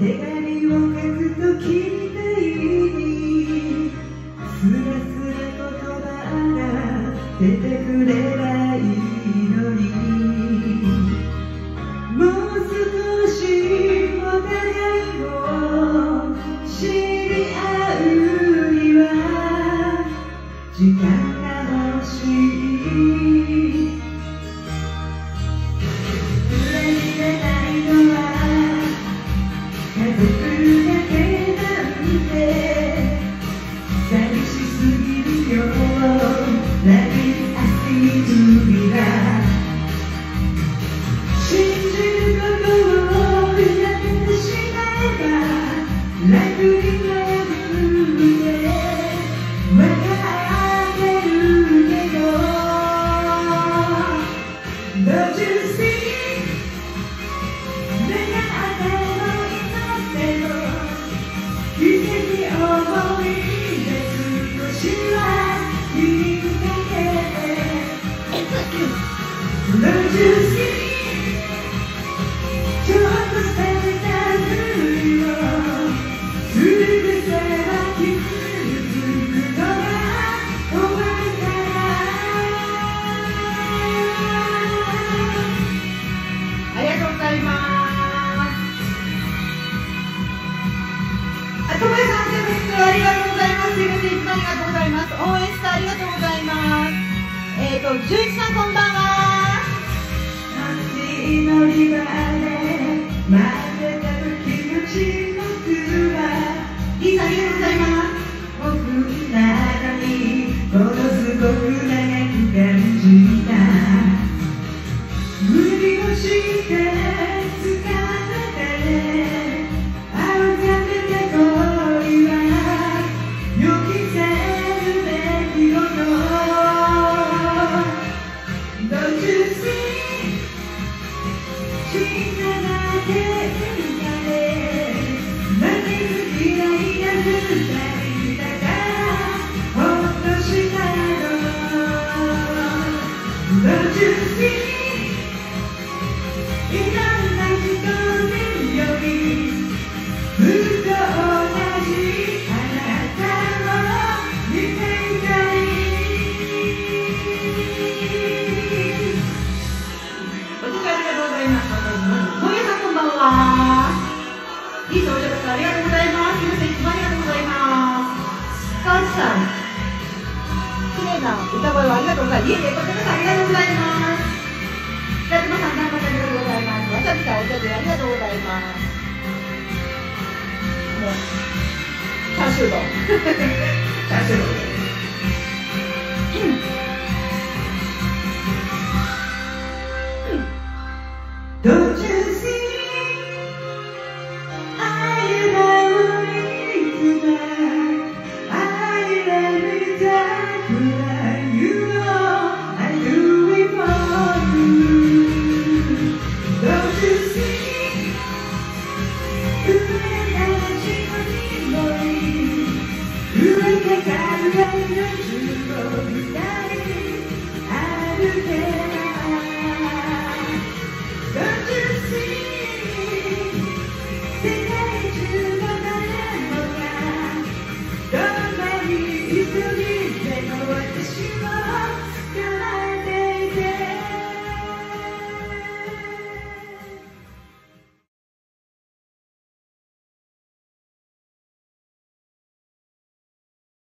手紙を書くと君みたいにスラスラ言葉が出てくればいいのに。もう少しお互いを知り合うには時間応援してありがとうございます。えっ、ー、と、十一さんこんばんは。祈り場で Don't you see した綺麗な歌声をありがとうございます。ありがとうございます。北島さんありがとうございますわさびさんおありがとうございますチャーシューチャーシュー、在人之后，你。